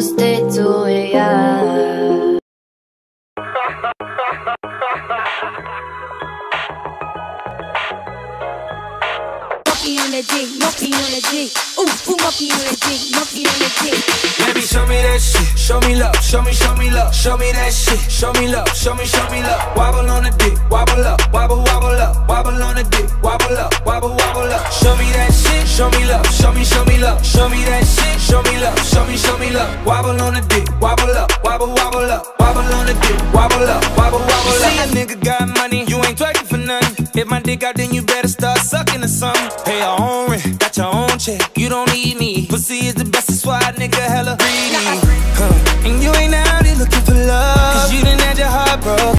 Stay to it. Monkey on the G, monkey on the G. Ooh, ooh, monkey on the G, monkey on the G. Baby, show me that shit. Show me love. Show me, show me love. Show me that shit. Show me love. Show me, show me love. Wobble on the dick. Wobble up. Wobble, wobble up. Wobble on the dick. Wobble up. Wobble, wobble up. Show me that shit. Show me love. Show me, show me Show me, show me love. Wobble on the dick. Wobble up. Wobble, wobble up. Wobble on the dick. Wobble up. Wobble, wobble up. See a nigga got money. You ain't twerking for nothing. Hit my dick out, then you better start sucking or something. Pay your own rent. Got your own check. You don't need me. Pussy is the best.